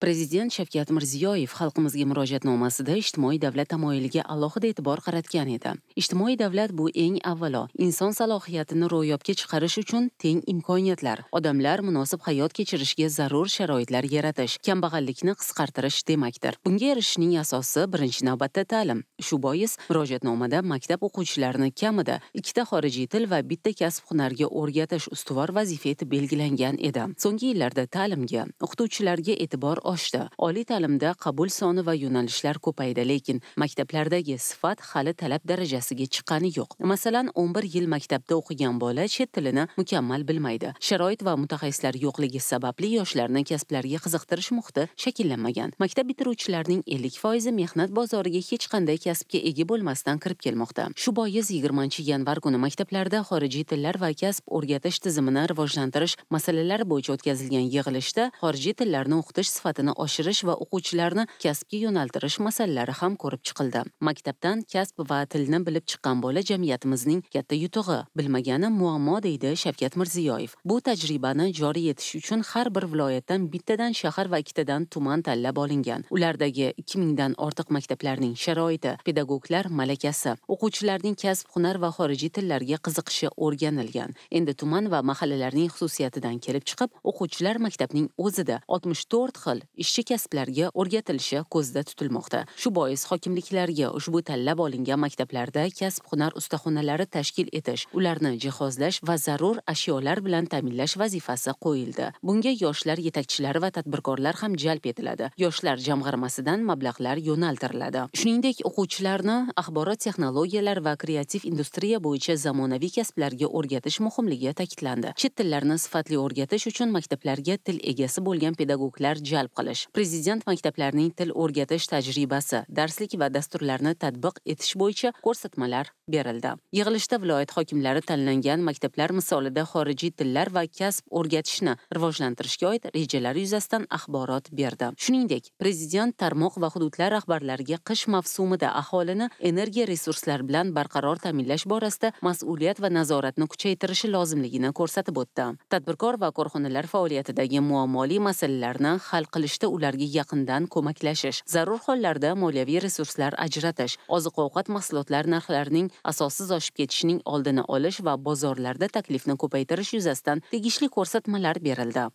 prezident shavkat mirziyoyev xalqimizga murojaatnomasida ijtimoiy davlat tamoyiliga alohida e'tibor qaratgan edi. Ijtimoiy davlat bu eng avvalo inson salohiyatini ro'yobga chiqarish uchun teng imkoniyatlar odamlar munosib hayot kechirishga zarur sharoitlar yaratish kambag'allikni qisqartirish demakdir. Bunga erishishning asosi birinchi navbatda ta'lim. Shu bois murojaatnomada maktab o'quvchilarini kamida ikkita xorijiy til va bitta kasb hunarga o'rgatish ustuvor vazifa etib belgilangan edi. So'nggi yillarda ta'limga o'qituvchilarga e'tibor oshdi. Oliy ta'limda qabul soni va yo'nalishlar ko'paydi lekin maktablardagi sifat hali talab darajasiga chiqqani yo'q. Masalan 11 yil maktabda o'qigan bola chet tilini mukammal bilmaydi. Sharoit va mutaxassislar yo'qligi sababli yoshlarni kasblarga qiziqtirish muhiti shakllanmagan. Maktab bitiruvchilarining 50 foizi mehnat bozoriga hech qanday kasbga ega bo'lmasdan kirib kelmoqda. Shu bois 20 yanvar kuni maktablarda xorijiy tillar va kasb o'rgatish tizimini rivojlantirish masalalari bo'yicha o'tkazilgan yig'ilishda xorijiy tillarni o'qitish sifatini oshirish va o'quvchilarni kasbga yo'naltirish masalalari ham ko'rib chiqildi. Maktabdan kasb va tilni bilib chiqqan bola jamiyatimizning katta yutug'i. Bilmagani muammo deydi shavkat mirziyoyev. Bu tajribani joriy etish uchun har bir viloyatdan bittadan shahar va ikkitadan tuman tanlab olingan. Ulardagi ikki mingdan ortiq maktablarning sharoiti pedagoglar malakasi. O'quvchilarning kasb hunar va xorijiy tillarga qiziqishi o'rganilgan. Endi tuman va mahallalarning xususiyatidan kelib chiqib o'quvchilar maktabning o'zida oltmish to'rt xil ishchi kasblarga o'rgatilishi ko'zda tutilmoqda. Shu bois hokimliklarga ushbu tanlab olingan maktablarda kasb hunar ustaxonalari tashkil etish ularni jihozlash va zarur ashyolar bilan ta'minlash vazifasi qo'yildi. Bunga yoshlar yetakchilari va tadbirkorlar ham jalb etiladi. Yoshlar jamg'armasidan mablag'lar yo'naltiriladi. Shuningdek o'quvchilarni axborot texnologiyalari va kreativ industriya bo'yicha zamonaviy kasblarga o'rgatish muhimligi ta'kidlandi. Chet tillarini sifatli o'rgatish uchun maktablarga til egasi bo'lgan pedagoglar jalb qilish prezident maktablarning til o'rgatish tajribasi darslik va dasturlarni tatbiq etish bo'yicha ko'rsatmalar berildi. Yig'ilishda viloyat hokimlari tanlangan maktablar misolida xorijiy tillar va kasb o'rgatishni rivojlantirishga oid rejalar yuzasidan axborot berdi. Shuningdek prezident tarmoq va hududlar rahbarlariga qish mavsumida aholini energiya resurslari bilan barqaror ta'minlash borasida mas'uliyat va nazoratni kuchaytirishi lozimligini ko'rsatib o'tdi. Tadbirkor va korxonalar faoliyatidagi muammoli masalalarni hal qilishda ularga yaqindan ko'maklashish zarur hollarda moliyaviy resurslar ajratish oziq ovqat mahsulotlari narxlarining asossiz oshib ketishining oldini olish va bozorlarda taklifni ko'paytirish yuzasidan tegishli ko'rsatmalar berildi.